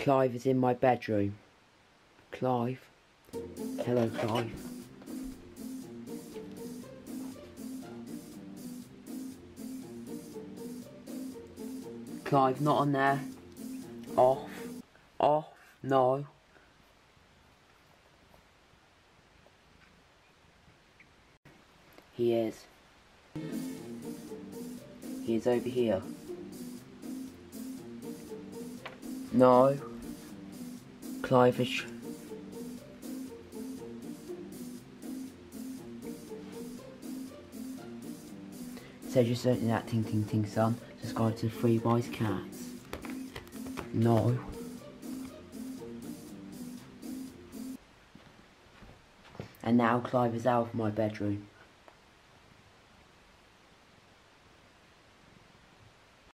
Clive is in my bedroom. Clive. Hello, Clive. Clive, not on there. Off. Off. No. He is. He is over here. No. Clive is... So just searching that ting ting ting son. Subscribe to Three Wise Cats. No. And now Clive is out of my bedroom.